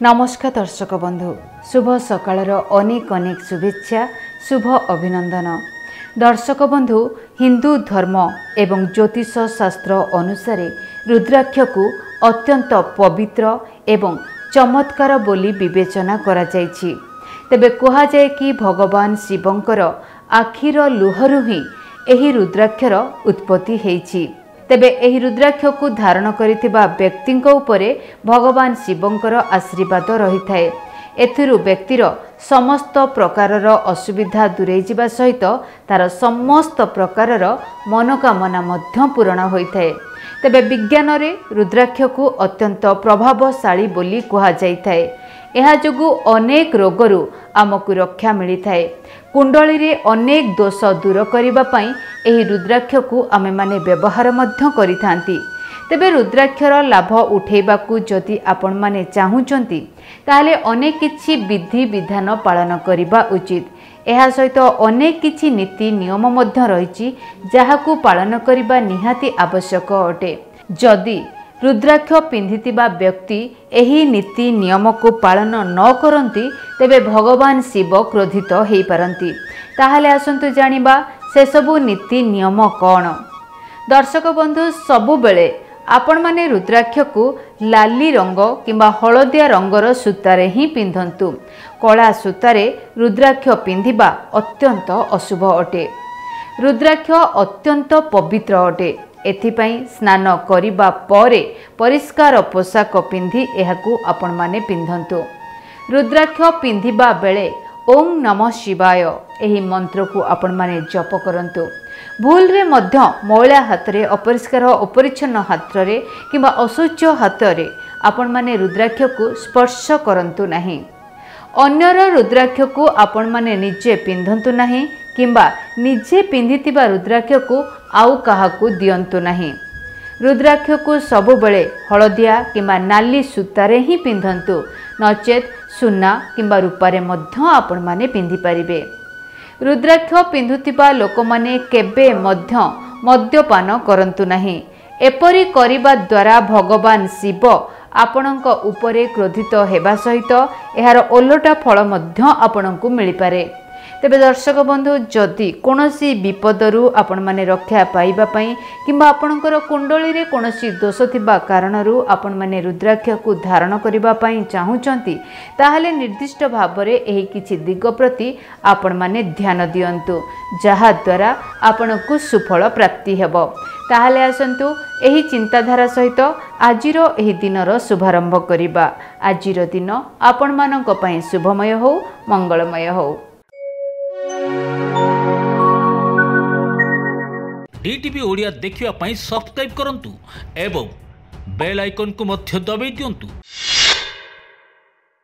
ନମସ୍କାର ଦର୍ଶକ ବନ୍ଧୁ। ଶୁଭ ସକାଳର ଅନେକ ଅନେକ ଶୁଭେଚ୍ଛା ଶୁଭ ଅଭିନନ୍ଦନ। ଦର୍ଶକ ବନ୍ଧୁ ହିନ୍ଦୁ ଧର୍ମ ଏବଂ ଜ୍ୟୋତିଷ ଶାସ୍ତ୍ର ଅନୁସାରେ ରୁଦ୍ରାକ୍ଷକୁ ଅତ୍ୟନ୍ତ ପବିତ୍ର ଏବଂ ଚମତ୍କାର ବୋଲି ବିବେଚନା କରାଯାଇଛି। ତେବେ କୁହାଯାଏ କି ଭଗବାନ ଶିବଙ୍କର ଆଖିର ଲୁହରୁ ହିଁ ଏହି ରୁଦ୍ରାକ୍ଷର ଉତ୍ପତ୍ତି ହେଇଛି। ତେବେ ଏହି ରୁଦ୍ରାକ୍ଷକୁ ଧାରଣ କରିଥିବା ବ୍ୟକ୍ତିଙ୍କ ଉପରେ ଭଗବାନ ଶିବଙ୍କର ଆଶୀର୍ବାଦ ରହିଥାଏ। ଏଥିରୁ ବ୍ୟକ୍ତିର ସମସ୍ତ ପ୍ରକାରର ଅସୁବିଧା ଦୂରେଇ ଯିବା ସହିତ ତାର ସମସ୍ତ ପ୍ରକାରର ମନୋକାମନା ମଧ୍ୟ ପୂରଣ ହୋଇଥାଏ। ତେବେ ବିଜ୍ଞାନରେ ରୁଦ୍ରାକ୍ଷକୁ ଅତ୍ୟନ୍ତ ପ୍ରଭାବଶାଳୀ ବୋଲି କୁହାଯାଇଥାଏ। ଏହା ଯୋଗୁଁ ଅନେକ ରୋଗରୁ ଆମକୁ ରକ୍ଷା ମିଳିଥାଏ। କୁଣ୍ଡଳୀରେ ଅନେକ ଦୋଷ ଦୂର କରିବା ପାଇଁ ଏହି ରୁଦ୍ରାକ୍ଷକୁ ଆମେମାନେ ବ୍ୟବହାର ମଧ୍ୟ କରିଥାନ୍ତି। ତେବେ ରୁଦ୍ରାକ୍ଷର ଲାଭ ଉଠାଇବାକୁ ଯଦି ଆପଣମାନେ ଚାହୁଁଛନ୍ତି ତାହେଲେ ଅନେକ କିଛି ବିଧିବିଧାନ ପାଳନ କରିବା ଉଚିତ। ଏହା ସହିତ ଅନେକ କିଛି ନୀତି ନିୟମ ମଧ୍ୟ ରହିଛି ଯାହାକୁ ପାଳନ କରିବା ନିହାତି ଆବଶ୍ୟକ ଅଟେ। ଯଦି ରୁଦ୍ରାକ୍ଷ ପିନ୍ଧିଥିବା ବ୍ୟକ୍ତି ଏହି ନୀତି ନିୟମକୁ ପାଳନ ନ କରନ୍ତି ତେବେ ଭଗବାନ ଶିବ କ୍ରୋଧିତ ହୋଇପାରନ୍ତି। ତାହେଲେ ଆସନ୍ତୁ ଜାଣିବା ସେସବୁ ନୀତି ନିୟମ କ'ଣ? ଦର୍ଶକ ବନ୍ଧୁ ସବୁବେଳେ ଆପଣମାନେ ରୁଦ୍ରାକ୍ଷକୁ ଲାଲି ରଙ୍ଗ କିମ୍ବା ହଳଦିଆ ରଙ୍ଗର ସୂତାରେ ହିଁ ପିନ୍ଧନ୍ତୁ। କଳା ସୂତାରେ ରୁଦ୍ରାକ୍ଷ ପିନ୍ଧିବା ଅତ୍ୟନ୍ତ ଅଶୁଭ ଅଟେ। ରୁଦ୍ରାକ୍ଷ ଅତ୍ୟନ୍ତ ପବିତ୍ର ଅଟେ। ଏଥିପାଇଁ ସ୍ନାନ କରିବା ପରେ ପରିଷ୍କାର ପୋଷାକ ପିନ୍ଧି ଏହାକୁ ଆପଣମାନେ ପିନ୍ଧନ୍ତୁ। ରୁଦ୍ରାକ୍ଷ ପିନ୍ଧିବା ବେଳେ ଓଂ ନମ ଶିବାୟ ଏହି ମନ୍ତ୍ରକୁ ଆପଣମାନେ ଜପ କରନ୍ତୁ। ଭୁଲରେ ମଧ୍ୟ ମଇଳା ହାତରେ ଅପରିଷ୍କାର ଅପରିଚ୍ଛନ୍ନ ହାତରେ କିମ୍ବା ଅଶୌଚ ହାତରେ ଆପଣମାନେ ରୁଦ୍ରାକ୍ଷକୁ ସ୍ପର୍ଶ କରନ୍ତୁ ନାହିଁ। ଅନ୍ୟର ରୁଦ୍ରାକ୍ଷକୁ ଆପଣମାନେ ନିଜେ ପିନ୍ଧନ୍ତୁ ନାହିଁ କିମ୍ବା ନିଜେ ପିନ୍ଧିଥିବା ରୁଦ୍ରାକ୍ଷକୁ ଆଉ କାହାକୁ ଦିଅନ୍ତୁ ନାହିଁ। ରୁଦ୍ରାକ୍ଷକୁ ସବୁବେଳେ ହଳଦିଆ କିମ୍ବା ନାଲି ସୂତାରେ ହିଁ ପିନ୍ଧନ୍ତୁ। ନଚେତ୍ ସୁନା କିମ୍ବା ରୂପାରେ ମଧ୍ୟ ଆପଣମାନେ ପିନ୍ଧିପାରିବେ। ରୁଦ୍ରାକ୍ଷ ପିନ୍ଧୁଥିବା ଲୋକମାନେ କେବେ ମଧ୍ୟ ମଦ୍ୟପାନ କରନ୍ତୁ ନାହିଁ। ଏପରି କରିବା ଦ୍ୱାରା ଭଗବାନ ଶିବ ଆପଣଙ୍କ ଉପରେ କ୍ରୋଧିତ ହେବା ସହିତ ଏହାର ଓଲଟା ଫଳ ମଧ୍ୟ ଆପଣଙ୍କୁ ମିଳିପାରେ। ତେବେ ଦର୍ଶକ ବନ୍ଧୁ ଯଦି କୌଣସି ବିପଦରୁ ଆପଣମାନେ ରକ୍ଷା ପାଇବା ପାଇଁ କିମ୍ବା ଆପଣଙ୍କର କୁଣ୍ଡଳୀରେ କୌଣସି ଦୋଷ ଥିବା କାରଣରୁ ଆପଣମାନେ ରୁଦ୍ରାକ୍ଷକୁ ଧାରଣ କରିବା ପାଇଁ ଚାହୁଁଛନ୍ତି ତାହେଲେ ନିର୍ଦ୍ଦିଷ୍ଟ ଭାବରେ ଏହି କିଛି ଦିଗ ପ୍ରତି ଆପଣମାନେ ଧ୍ୟାନ ଦିଅନ୍ତୁ ଯାହାଦ୍ୱାରା ଆପଣଙ୍କୁ ସୁଫଳ ପ୍ରାପ୍ତି ହେବ। ତାହେଲେ ଆସନ୍ତୁ ଏହି ଚିନ୍ତାଧାରା ସହିତ ଆଜିର ଏହି ଦିନର ଶୁଭାରମ୍ଭ କରିବା। ଆଜିର ଦିନ ଆପଣମାନଙ୍କ ପାଇଁ ଶୁଭମୟ ହେଉ ମଙ୍ଗଳମୟ ହେଉ। ଡିଟିଭି ଓଡ଼ିଆ ଦେଖିବା ପାଇଁ ସବସ୍କ୍ରାଇବ୍ କରନ୍ତୁ ଏବଂ ବେଲ୍ ଆଇକନ୍କୁ ମଧ୍ୟ ଦବାଇ ଦିଅନ୍ତୁ